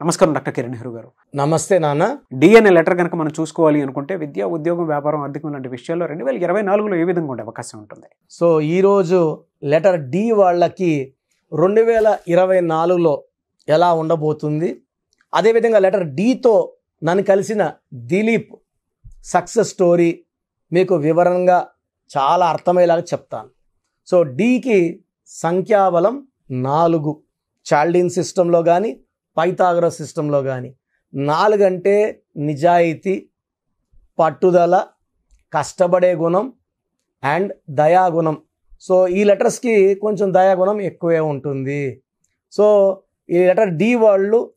నమస్కారం డాక్టర్ కిరణ్ నెహ్రూ గారు. నమస్తే నాన్న. డిఎన్ఏ లెటర్ కనుక మనం చూసుకోవాలి అనుకుంటే విద్య ఉద్యోగం వ్యాపారం ఆర్థికం లాంటి విషయాల్లో రెండు వేల ఇరవై నాలుగులో ఏ విధంగా ఉండే అవకాశం ఉంటుంది? సో ఈరోజు లెటర్ డి వాళ్ళకి రెండు వేల ఇరవై నాలుగులో ఎలా ఉండబోతుంది? అదేవిధంగా లెటర్ డితో నన్ను కలిసిన దిలీప్ సక్సెస్ స్టోరీ మీకు వివరంగా చాలా అర్థమయ్యేలాగా చెప్తాను. సో డికి సంఖ్యాబలం నాలుగు. చాల్డిన్ సిస్టంలో కానీ పైతాగర సిస్టంలో కానీ నాలుగంటే నిజాయితీ పట్టుదల కష్టపడే గుణం అండ్ దయాగుణం సో ఈ లెటర్స్కి కొంచెం దయాగుణం ఎక్కువే ఉంటుంది. సో ఈ లెటర్ డి వాళ్ళు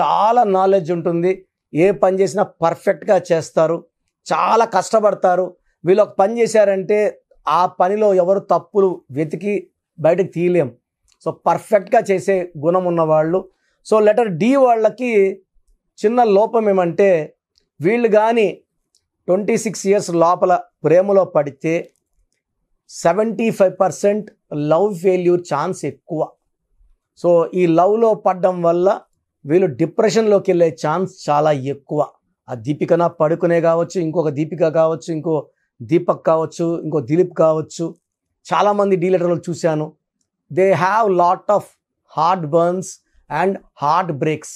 చాలా నాలెడ్జ్ ఉంటుంది. ఏ పని చేసినా పర్ఫెక్ట్గా చేస్తారు. చాలా కష్టపడతారు. వీళ్ళు ఒక పని చేశారంటే ఆ పనిలో ఎవరు తప్పులు వెతికి బయటకు తీయలేం. సో పర్ఫెక్ట్గా చేసే గుణం ఉన్నవాళ్ళు సో లెటర్ డి వాళ్ళకి చిన్న లోపం ఏమంటే వీళ్ళు కానీ ట్వంటీ సిక్స్ ఇయర్స్ లోపల ప్రేమలో పడితే seventy five percent love failure chance ఎక్కువ. సో ఈ లవ్లో పడడం వల్ల వీళ్ళు డిప్రెషన్లోకి వెళ్ళే ఛాన్స్ చాలా ఎక్కువ. ఆ దీపికన పడుకునే కావచ్చు ఇంకొక దీపిక కావచ్చు ఇంకో దీపక్ కావచ్చు ఇంకో దిలీప్ కావచ్చు. చాలామంది డీలర్లు చూశాను. They have lot of heart burns and heart breaks.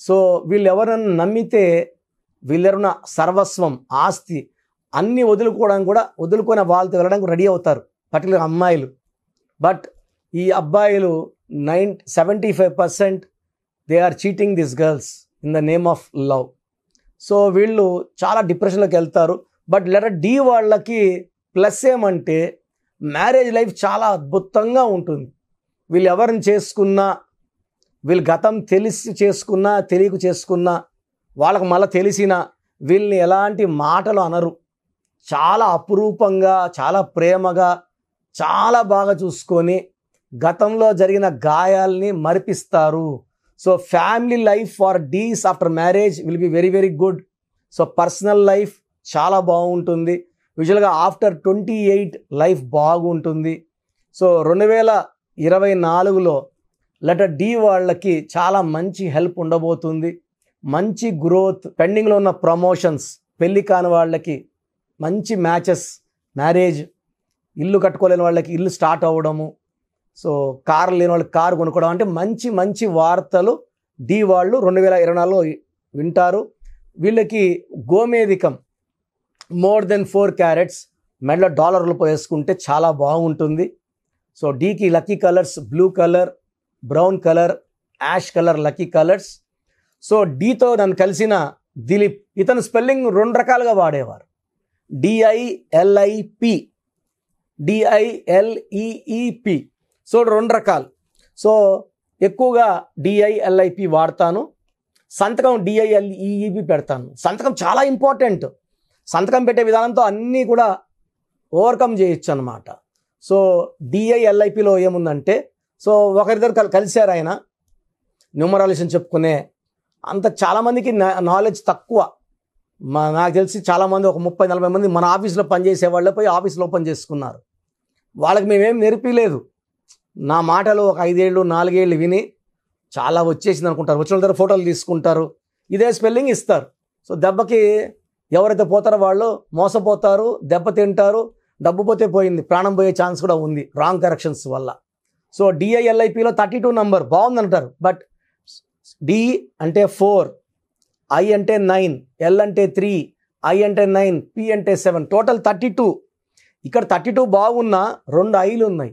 So వీళ్ళు ఎవరైనా నమ్మితే వీళ్ళెవరైనా సర్వస్వం ఆస్తి అన్నీ వదులుకోవడానికి కూడా వదులుకొని వాళ్ళతో వెళ్ళడానికి రెడీ అవుతారు పర్టికులర్ అమ్మాయిలు. బట్ ఈ అబ్బాయిలు nine seventy five percent they are cheating this girls in the name of love. So వీళ్ళు చాలా డిప్రెషన్లోకి వెళ్తారు. బట్ లెటర్ డి వాళ్ళకి ప్లస్ ఏమంటే మ్యారేజ్ లైఫ్ చాలా అద్భుతంగా ఉంటుంది. వీళ్ళు ఎవరిని చేసుకున్నా వీళ్ళు గతం తెలిసి చేసుకున్నా తెలియక చేసుకున్నా వాళ్ళకు మళ్ళీ తెలిసిన వీళ్ళని ఎలాంటి మాటలు అనరు. చాలా అపురూపంగా చాలా ప్రేమగా చాలా బాగా చూసుకొని గతంలో జరిగిన గాయాల్ని మరిపిస్తారు. So family life for D's after marriage will be very very good. So personal life చాలా బాగుంటుంది. యూజువల్గా ఆఫ్టర్ ట్వంటీ ఎయిట్ లైఫ్ బాగుంటుంది. సో రెండు వేల ఇరవై నాలుగులో లెటర్ డి వాళ్ళకి చాలా మంచి హెల్ప్ ఉండబోతుంది. మంచి గ్రోత్ పెండింగ్లో ఉన్న ప్రమోషన్స్ పెళ్ళి కాని వాళ్ళకి మంచి మ్యాచెస్ మ్యారేజ్ ఇల్లు కట్టుకోలేని వాళ్ళకి ఇల్లు స్టార్ట్ అవ్వడము. సో కారు లేని వాళ్ళకి కారు కొనుక్కోవడం అంటే మంచి మంచి వార్తలు డి వాళ్ళు రెండు వేల ఇరవై నాలుగులో వింటారు. వీళ్ళకి గోమేధికం మోర్ దెన్ ఫోర్ క్యారెట్స్ మెడలో డాలర్లు వేసుకుంటే చాలా బాగుంటుంది. So డీకి lucky colours blue colour brown colour ash colour lucky colours. So డీతో నన్ను కలిసిన దిలీప్ ఇతను స్పెల్లింగ్ రెండు రకాలుగా వాడేవారు. డిఐఎల్ఐపి డిఐఎల్ఈఈపి సో రెండు రకాలు. సో ఎక్కువగా డిఐఎల్ఐపి వాడతాను. సంతకం డిఐఎల్ఈఈపి పెడతాను. సంతకం చాలా ఇంపార్టెంట్. సంతకం పెట్టే విధానంతో అన్నీ కూడా ఓవర్కమ్ చేయొచ్చు అనమాట సో డిఐఎల్ఐపిలో ఏముందంటే సో ఒకరిద్దరు కల్ కలిశారు ఆయన. న్యూమరాలిషన్ చెప్పుకునే అంత చాలామందికి నాలెడ్జ్ తక్కువ. మా నాకు తెలిసి చాలామంది ఒక ముప్పై నలభై మంది మన ఆఫీస్లో పనిచేసే వాళ్ళే పోయి ఆఫీస్లో ఓపెన్ చేసుకున్నారు. వాళ్ళకి మేమేం నేర్పిలేదు. నా మాటలు ఒక ఐదేళ్ళు నాలుగేళ్ళు విని చాలా వచ్చేసింది అనుకుంటారు. వచ్చిన దగ్గర ఫోటోలు తీసుకుంటారు. ఇదే స్పెల్లింగ్ ఇస్తారు. సో దెబ్బకి ఎవరైతే పోతారో వాళ్ళు మోసపోతారు దెబ్బ తింటారు డబ్బు పోతే పోయింది ప్రాణం పోయే ఛాన్స్ కూడా ఉంది. రాంగ్ కరెక్షన్స్ వల్ల. సో డిఐఎల్ఐపిలో థర్టీ టూ నంబర్ బాగుంది అంటారు బట్ డి అంటే ఫోర్ ఐ అంటే నైన్ ఎల్ అంటే త్రీ ఐ అంటే నైన్ పి అంటే సెవెన్ టోటల్ థర్టీ టూ ఇక్కడ థర్టీ టూ బాగున్నా రెండు ఐలు ఉన్నాయి.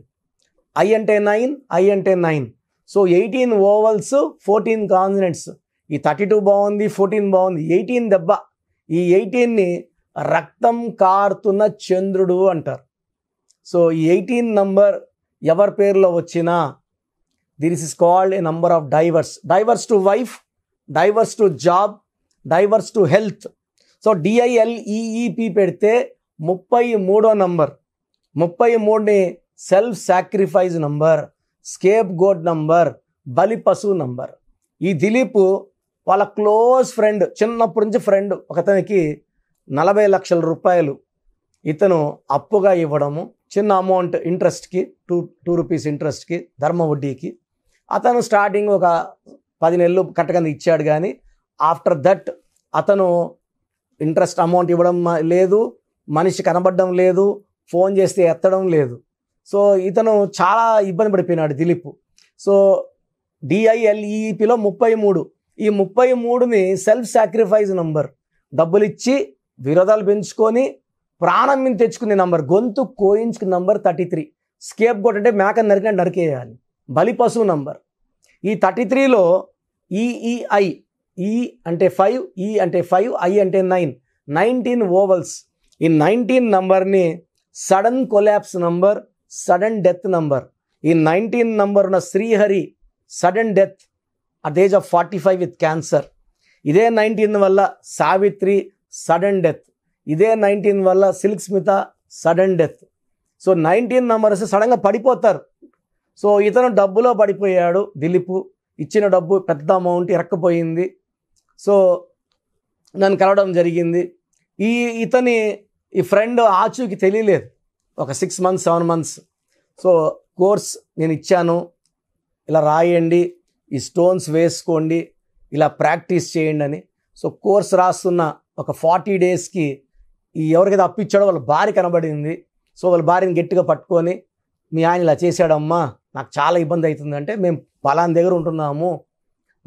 ఐ అంటే నైన్ ఐ అంటే nine so eighteen vowels fourteen consonants ఈ థర్టీ టూ బాగుంది ఫోర్టీన్ బాగుంది. ఎయిటీన్ దెబ్బ. ఈ ఎయిటీన్ని రక్తం కారుతున్న చంద్రుడు అంటారు. సో ఈ ఎయిటీన్ నంబర్ ఎవరి పేరులో వచ్చినా this is called a number of divorce divorce to wife divorce to job divorce to health so DILEEP పెడితే ముప్పై మూడో నంబర్ ముప్పై మూడుని self sacrifice number scapegoat number బలి పశువు నంబర్ ఈ దిలీప్ వాళ్ళ క్లోజ్ ఫ్రెండ్ చిన్నప్పటి నుంచి ఫ్రెండ్ ఒకతనికి నలభై లక్షల రూపాయలు. ఇతను అప్పుగా ఇవ్వడము చిన్న అమౌంట్ ఇంట్రెస్ట్కి టూ టూ రూపీస్ ఇంట్రెస్ట్కి ధర్మ వడ్డీకి. అతను స్టార్టింగ్ ఒక పది నెలలు కరెక్ట్గా ఇచ్చాడు కానీ ఆఫ్టర్ దట్ అతను ఇంట్రెస్ట్ అమౌంట్ ఇవ్వడం లేదు మనిషి కనబడడం లేదు ఫోన్ చేస్తే ఎత్తడం లేదు. సో ఇతను చాలా ఇబ్బంది పడిపోయినాడు దిలీప్. సో డిఐఎల్ఈపిలో ముప్పై మూడు. ఈ ముప్పై మూడుని సెల్ఫ్ సాక్రిఫైస్ నంబర్ డబ్బులు ఇచ్చి విరోధాలు పెంచుకొని ప్రాణం మీద తెచ్చుకునే నంబర్ గొంతు కోయించుకున్న number thirty three. Scapegoat అంటే మేక నరికిన నరికేయాలి. బలి పశువు నంబర్. ఈ థర్టీ త్రీలో ఈఈఐ ఈ e అంటే ఫైవ్ ఈ అంటే ఫైవ్ ఐ అంటే నైన్. Nineteen vowels. ఈ నైన్టీన్ నంబర్ని sudden collapse number sudden death number. ఈ నైన్టీన్ నంబర్ ఉన్న Srihari sudden death at age of forty five with cancer. ఇదే నైన్టీన్ వల్ల సావిత్రి సడన్ డెత్. ఇదే నైన్టీన్ వల్ల Silk Smitha sudden death. So nineteen numbers సడన్గా పడిపోతారు. సో ఇతను డబ్బులో పడిపోయాడు దిలీప్. ఇచ్చిన డబ్బు పెద్ద అమౌంట్ ఇరక్కపోయింది. సో నన్ను కలవడం జరిగింది. ఈ ఇతని ఈ ఫ్రెండ్ ఆచూకి తెలియలేదు. ఒక six months seven months so course నేను ఇచ్చాను. ఇలా రాయండి ఈ స్టోన్స్ వేసుకోండి ఇలా ప్రాక్టీస్ చేయండి అని. సో కోర్స్ రాస్తున్న ఒక ఫార్టీ డేస్కి ఈ ఎవరికైతే అప్పిచ్చాడో వాళ్ళ భార్య కనబడింది. సో వాళ్ళ భార్యని గట్టిగా పట్టుకొని మీ ఆయన ఇలా చేశాడమ్మా నాకు చాలా ఇబ్బంది అవుతుందంటే మేము పలాన్ దగ్గర ఉంటున్నాము.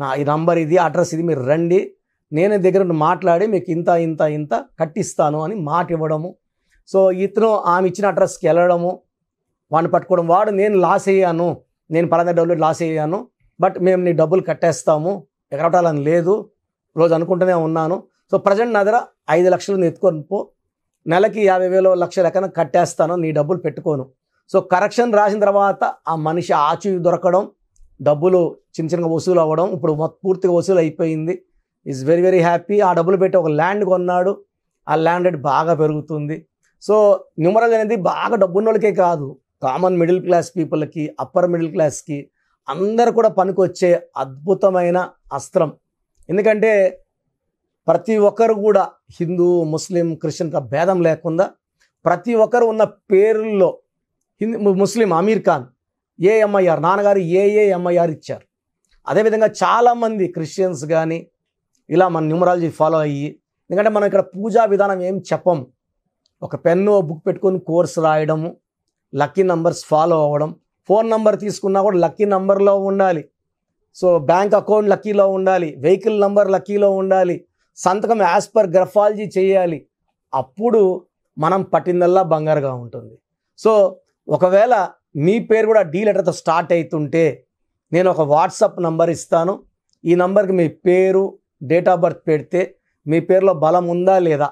నా ఈ నంబర్ ఇది అడ్రస్ ఇది మీరు రండి. నేను దగ్గర మాట్లాడి మీకు ఇంత ఇంత ఇంత కట్టిస్తాను అని మాట ఇవ్వడము. సో ఇతను ఆమె ఇచ్చిన అడ్రస్కి వెళ్ళడము. వాడిని పట్టుకోవడం వాడు నేను లాస్ అయ్యాను. నేను పలానా డబ్బులు లాస్ అయ్యాను. బట్ మేము నీ డబ్బులు కట్టేస్తాము. ఎగరటాలని లేదు. రోజు అనుకుంటూనే ఉన్నాను. సో ప్రజెంట్ నా దగ్గర ఐదు లక్షలు ఎత్తుకొని పో. నెలకి యాభై వేలు లక్ష లెక్కన కట్టేస్తాను నీ డబ్బులు పెట్టుకోను. సో కరెక్షన్ రాసిన తర్వాత ఆ మనిషి ఆచూ దొరకడం డబ్బులు చిన్న చిన్నగా వసూలు అవ్వడం ఇప్పుడు పూర్తిగా వసూలు అయిపోయింది. ఈజ్ వెరీ వెరీ హ్యాపీ ఆ డబ్బులు పెట్టి ఒక ల్యాండ్ కొన్నాడు. ఆ ల్యాండ్ రేట్ బాగా పెరుగుతుంది. సో న్యూమరల్ అనేది బాగా డబ్బున్న వాళ్ళకే కాదు. కామన్ మిడిల్ క్లాస్ పీపుల్కి అప్పర్ మిడిల్ క్లాస్కి అందరు కూడా పనికొచ్చే అద్భుతమైన అస్త్రం. ఎందుకంటే ప్రతి ఒక్కరు కూడా హిందూ ముస్లిం క్రిస్టియన్ భేదం లేకుండా ప్రతి ఒక్కరు ఉన్న పేర్లలో హిందూ ముస్లిం అమీర్ ఖాన్ ఏఎంఐఆర్ నాన్నగారు ఏఏఎంఐఆర్ ఇచ్చారు. అదేవిధంగా చాలామంది క్రిస్టియన్స్ కానీ ఇలా మన న్యూమరాలజీ ఫాలో అయ్యి ఎందుకంటే మనం ఇక్కడ పూజా విధానం ఏం చెప్పం. ఒక పెన్ను బుక్ పెట్టుకొని కోర్స్ రాయడము లక్కీ నంబర్స్ ఫాలో అవ్వడం ఫోన్ నంబర్ తీసుకున్నా కూడా లక్కీ నంబర్లో ఉండాలి. సో బ్యాంక్ అకౌంట్ లక్కీలో ఉండాలి వెహికల్ నంబర్ లక్కీలో ఉండాలి సంతకం యాజ్ పర్ గ్రఫాలజీ చేయాలి. అప్పుడు మనం పట్టిందల్లా బంగారుగా ఉంటుంది. సో ఒకవేళ మీ పేరు కూడా డీ లెటర్తో స్టార్ట్ అవుతుంటే నేను ఒక వాట్సాప్ నంబర్ ఇస్తాను. ఈ నంబర్కి మీ పేరు డేట్ ఆఫ్ బర్త్ పెడితే మీ పేరులో బలం ఉందా లేదా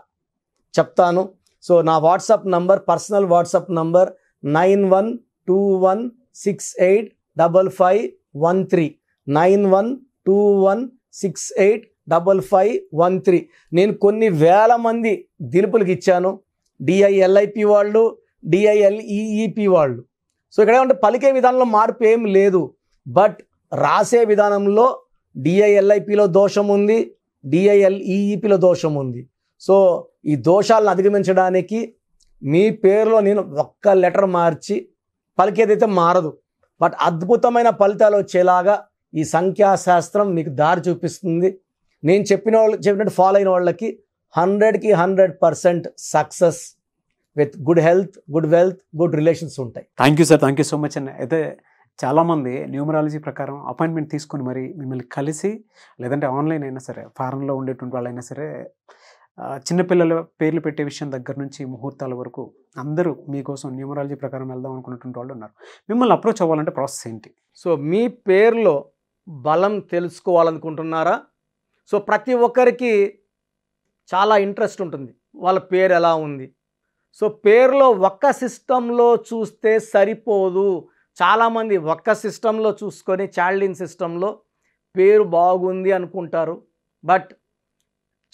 చెప్తాను. సో నా WhatsApp number personal WhatsApp number nine one two one six eight double five one three. Nine one two one six eight double five one three. నేను కొన్ని వేల మంది దిలుపులకు ఇచ్చాను. డిఐఎల్ఐపి వాళ్ళు డిఐఎల్ఈఈపి వాళ్ళు. సో ఇక్కడ ఏమంటే పలికే విధానంలో మార్పు ఏం లేదు. బట్ రాసే విధానంలో డిఐఎల్ఐపిలో దోషం ఉంది డిఐఎల్ఈఈపిలో దోషం ఉంది. సో ఈ దోషాలను అధిగమించడానికి మీ పేరులో నేను ఒక్క లెటర్ మార్చి పలికేదైతే మారదు. బట్ అద్భుతమైన ఫలితాలు వచ్చేలాగా ఈ సంఖ్యాశాస్త్రం మీకు దారి చూపిస్తుంది. నేను చెప్పిన వాళ్ళు చెప్పినట్టు ఫాలో అయిన వాళ్ళకి హండ్రెడ్కి hundred percent success with good health good wealth good relations ఉంటాయి. Thank you sir thank you so much అండి అయితే చాలామంది న్యూమరాలజీ ప్రకారం అపాయింట్మెంట్ తీసుకొని మరి మిమ్మల్ని కలిసి లేదంటే ఆన్లైన్ అయినా సరే ఫారెన్లో ఉండేటువంటి వాళ్ళైనా సరే చిన్నపిల్లల పేర్లు పెట్టే విషయం దగ్గర నుంచి ముహూర్తాల వరకు అందరూ మీకోసం న్యూమరాలజీ ప్రకారం వెళ్దాం అనుకున్నటువంటి వాళ్ళు ఉన్నారు. మిమ్మల్ని అప్రోచ్ అవ్వాలంటే ప్రాసెస్ ఏంటి? సో మీ పేరులో బలం తెలుసుకోవాలనుకుంటున్నారా? సో ప్రతి ఒక్కరికి చాలా ఇంట్రెస్ట్ ఉంటుంది. వాళ్ళ పేరు ఎలా ఉంది? సో పేరులో ఒక్క సిస్టంలో చూస్తే సరిపోదు. చాలామంది ఒక్క సిస్టంలో చూసుకొని చాల్డిన్ సిస్టంలో పేరు బాగుంది అనుకుంటారు. బట్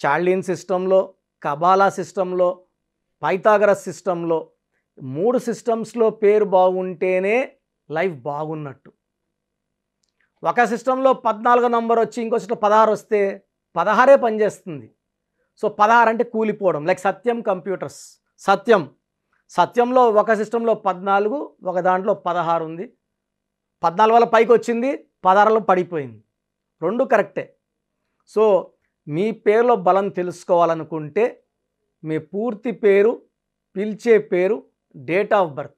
చాల్డిన్ సిస్టంలో కబాలా సిస్టంలో పైథాగరస్ సిస్టంలో మూడు సిస్టమ్స్లో పేరు బాగుంటేనే లైఫ్ బాగున్నట్టు. ఒక సిస్టంలో పద్నాలుగో నంబర్ వచ్చి ఇంకో సిస్టమ్ పదహారు వస్తే పదహారే పనిచేస్తుంది. సో పదహారు అంటే కూలిపోవడం లైక్ సత్యం కంప్యూటర్స్. సత్యం. సత్యంలో ఒక సిస్టంలో పద్నాలుగు ఒక దాంట్లో పదహారు ఉంది. పద్నాలుగు వల్ల పైకి వచ్చింది పదహారులో పడిపోయింది. రెండు కరెక్టే. సో మీ పేరులో బలం తెలుసుకోవాలనుకుంటే మీ పూర్తి పేరు పిలిచే పేరు డేట్ ఆఫ్ బర్త్.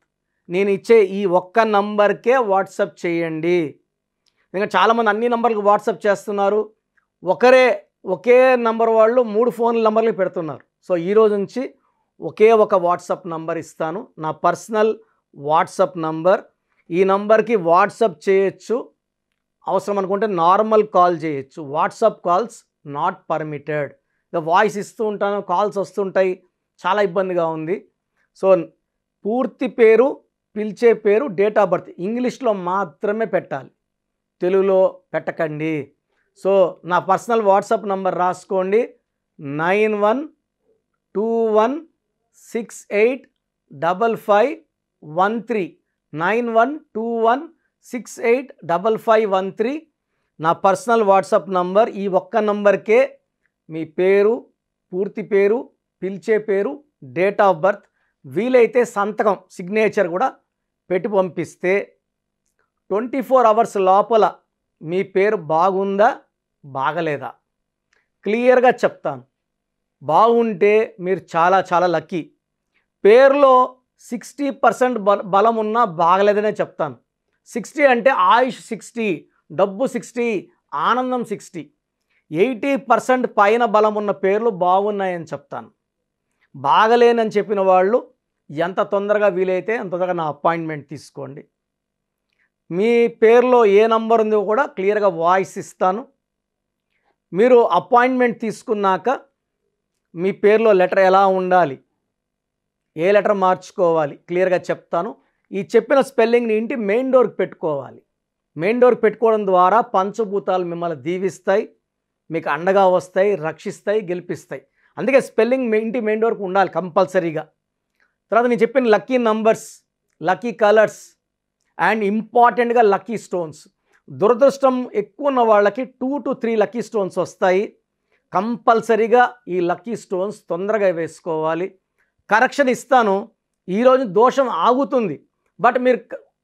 నేను ఇచ్చే ఈ ఒక్క నంబర్కే వాట్సప్ చేయండి. ఇంకా చాలామంది అన్ని నంబర్లకు వాట్సప్ చేస్తున్నారు. ఒకరే ఒకే నంబర్ వాళ్ళు మూడు ఫోన్ నంబర్లకు పెడుతున్నారు. సో ఈ రోజు నుంచి ఒకే ఒక వాట్సాప్ నంబర్ ఇస్తాను. నా పర్సనల్ వాట్సాప్ నంబర్. ఈ నంబర్కి వాట్సాప్ చేయొచ్చు. అవసరం అనుకుంటే నార్మల్ కాల్ చేయొచ్చు. WhatsApp calls not permitted. ఇక వాయిస్ ఇస్తూ ఉంటాను కాల్స్ వస్తుంటాయి. చాలా ఇబ్బందిగా ఉంది. సో పూర్తి పేరు పిలిచే పేరు డేట్ ఆఫ్ బర్త్ ఇంగ్లీష్లో మాత్రమే పెట్టాలి. తెలుగులో పెట్టకండి. సో నా పర్సనల్ వాట్సాప్ నంబర్ రాసుకోండి. Nine one two one six eight double five one three. Nine one two one six eight double five one three. నా పర్సనల్ వాట్సాప్ నంబర్ ఈ ఒక్క నంబర్కే మీ పేరు పూర్తి పేరు పిలిచే పేరు డేట్ ఆఫ్ బర్త్ వీలైతే సంతకం సిగ్నేచర్ కూడా పెట్టి పంపిస్తే ట్వంటీ ఫోర్ అవర్స్ లోపల మీ పేరు బాగుందా బాగలేదా? క్లియర్గా చెప్తాను. బాగుంటే మీరు చాలా చాలా లక్కీ. పేరులో సిక్స్టీ పర్సెంట్ బలం ఉన్నా బాగలేదనే చెప్తాను. సిక్స్టీ అంటే ఆయుష్ సిక్స్టీ డబ్బు సిక్స్టీ ఆనందం సిక్స్టీ. ఎయిటీ పర్సెంట్ పైన బలం ఉన్న పేర్లు బాగున్నాయని చెప్తాను. బాగలేనని చెప్పిన వాళ్ళు ఎంత తొందరగా వీలైతే అంత తొందరగా నా అపాయింట్మెంట్ తీసుకోండి. మీ పేరులో ఏ నంబర్ ఉందో కూడా క్లియర్గా వాయిస్ ఇస్తాను. మీరు అపాయింట్మెంట్ తీసుకున్నాక మీ పేరులో లెటర్ ఎలా ఉండాలి ఏ లెటర్ మార్చుకోవాలి క్లియర్గా చెప్తాను. ఈ చెప్పిన స్పెల్లింగ్ని ఇంటి మెయిన్ డోర్కి పెట్టుకోవాలి. మెయిన్ డోర్కి పెట్టుకోవడం ద్వారా పంచభూతాలు మిమ్మల్ని దీవిస్తాయి మీకు అండగా వస్తాయి రక్షిస్తాయి గెలిపిస్తాయి. అందుకే స్పెల్లింగ్ ఇంటి మెయిన్ డోర్కి ఉండాలి కంపల్సరీగా. తర్వాత నేను చెప్పిన lucky numbers lucky colours and ఇంపార్టెంట్గా లక్కీ స్టోన్స్. దురదృష్టం ఎక్కువ ఉన్న వాళ్ళకి two to three lucky stones వస్తాయి. కంపల్సరీగా ఈ లక్కీ స్టోన్స్ తొందరగా వేసుకోవాలి. కరెక్షన్ ఇస్తాను. ఈరోజు దోషం ఆగుతుంది. బట్ మీరు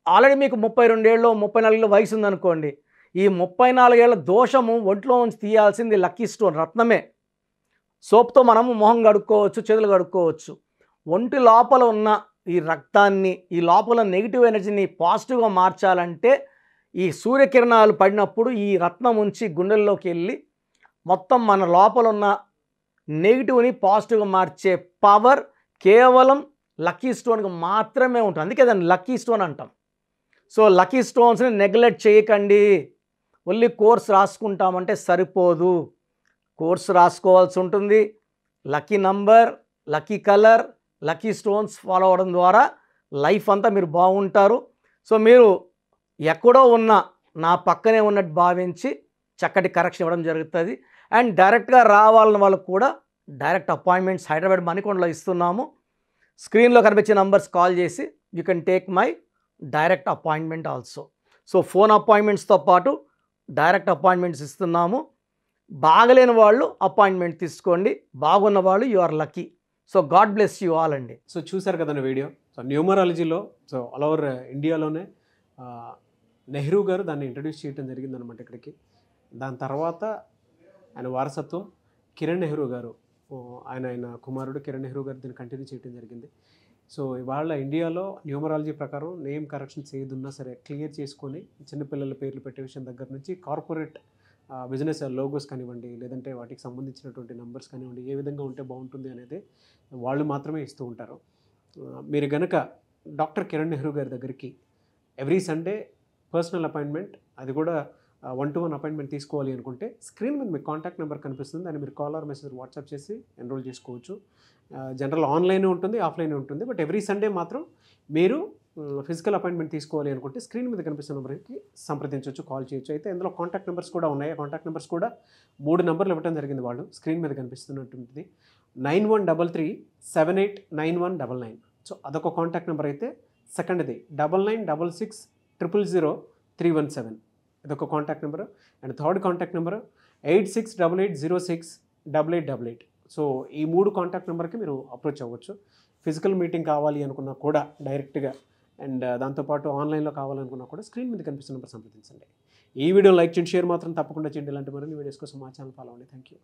ఆల్రెడీ మీకు ముప్పై రెండేళ్ళు ముప్పై నాలుగేళ్ళు వయసు ఉందనుకోండి. ఈ ముప్పై నాలుగేళ్ళ దోషము ఒంట్లో నుంచి తీయాల్సింది లక్కీ స్టోన్ రత్నమే. సోప్తో మనము మొహం కడుక్కోవచ్చు చేతులు కడుక్కోవచ్చు. ఒంటి లోపల ఉన్న ఈ రక్తాన్ని ఈ లోపల నెగిటివ్ ఎనర్జీని పాజిటివ్గా మార్చాలంటే ఈ సూర్యకిరణాలు పడినప్పుడు ఈ రత్నం ఉంచి గుండెల్లోకి వెళ్ళి మొత్తం మన లోపల ఉన్న నెగిటివ్ని పాజిటివ్గా మార్చే పవర్ కేవలం లక్కీ స్టోన్కి మాత్రమే ఉంటుంది. అందుకే దాన్ని లక్కీ స్టోన్ అంటాం. సో లక్కీ స్టోన్స్ని నెగ్లెక్ట్ చేయకండి. ఓన్లీ కోర్స్ రాసుకుంటామంటే సరిపోదు. కోర్స్ రాసుకోవాల్సి ఉంటుంది. Lucky number lucky colour lucky stones follow అవ్వడం ద్వారా లైఫ్ అంతా మీరు బాగుంటారు. సో మీరు ఎక్కడో ఉన్న నా పక్కనే ఉన్నట్టు భావించి చక్కటి కరెక్షన్ ఇవ్వడం జరుగుతుంది. అండ్ డైరెక్ట్గా రావాలని వాళ్ళకు కూడా డైరెక్ట్ అపాయింట్మెంట్స్ హైదరాబాద్ మణికొండలో ఇస్తున్నాము. స్క్రీన్లో కనిపించే నంబర్స్ కాల్ చేసి you can take my direct appointment also. So phone అపాయింట్మెంట్స్తో పాటు డైరెక్ట్ అపాయింట్మెంట్స్ ఇస్తున్నాము. బాగలేని వాళ్ళు అపాయింట్మెంట్ తీసుకోండి. బాగున్న వాళ్ళు you are lucky. So God bless you all అండి. సో చూశారు కదండి వీడియో. సో న్యూమరాలజీలో సో ఆల్ ఓవర్ ఇండియాలోనే నెహ్రూ గారు దాన్ని ఇంట్రడ్యూస్ చేయడం జరిగిందనమాట ఇక్కడికి. దాని తర్వాత ఆయన వారసత్వం కిరణ్ నెహ్రూ గారు ఆయన ఆయన కుమారుడు కిరణ్ నెహ్రూ గారు దీన్ని కంటిన్యూ చేయడం జరిగింది. సో ఇవాళ ఇండియాలో న్యూమరాలజీ ప్రకారం నేమ్ కరెక్షన్స్ ఏదున్నా సరే క్లియర్ చేసుకొని చిన్నపిల్లల పేర్లు పెట్టే విషయం దగ్గర నుంచి కార్పొరేట్ బిజినెస్ లోగోస్ కానివ్వండి లేదంటే వాటికి సంబంధించినటువంటి నంబర్స్ కానివ్వండి ఏ విధంగా ఉంటే బాగుంటుంది అనేది వాళ్ళు మాత్రమే ఇస్తూ ఉంటారు. మీరు గనక డాక్టర్ కిరణ్ నెహ్రూ గారి దగ్గరికి ఎవ్రీ సండే పర్సనల్ అపాయింట్మెంట్ అది కూడా వన్ టు వన్ అపాయింట్మెంట్ తీసుకోవాలి అనుకుంటే స్క్రీన్ మీద మీకు కాంటాక్ట్ నెంబర్ కనిపిస్తుంది. దాన్ని మీరు కాల్ ఆర్ మెసేజ్ వాట్సాప్ చేసి ఎన్రోల్ చేసుకోవచ్చు. జనరల్ ఆన్లైన్ ఉంటుంది ఆఫ్లైన్ ఉంటుంది. బట్ ఎవ్రీ సండే మాత్రం మీరు ఫిజికల్ అపాయింట్మెంట్ తీసుకోవాలి అనుకుంటే స్క్రీన్ మీద కనిపిస్తున్న నెంబర్కి సంప్రదించవచ్చు కాల్ చేయొచ్చు. అయితే ఇందులో కాంటాక్ట్ నెంబర్స్ కూడా ఉన్నాయి. ఆ కాంటాక్ట్ నెంబర్స్ కూడా మూడు నెంబర్లు ఇవ్వడం జరిగింది వాళ్ళు. స్క్రీన్ మీద కనిపిస్తున్నటువంటిది. Nine one double three seven eight nine one double nine. So అదొక కాంటాక్ట్ నెంబర్ అయితే సెకండ్ది double nine double six triple zero three one seven. ఇదొక contact number and third contact number eight six double eight zero six double eight double eight. So ఈ మూడు contact నెంబర్కి మీరు approach అవ్వచ్చు. Physical meeting కావాలి అనుకున్నా కూడా డైరెక్ట్గా అండ్ దాంతోపాటు ఆన్లైన్లో కావాలనుకున్నా కూడా స్క్రీన్ మీద కనిపిస్తున్న నెంబర్ సంప్రదించండి. ఈ వీడియో లైక్ చేయండి షేర్ మాత్రం తప్పకుండా చేయండి. ఇలాంటి మరిన్ని వీడియోస్ కోసం మా ఛానల్ ఫాలో అవ్వండి. Thank you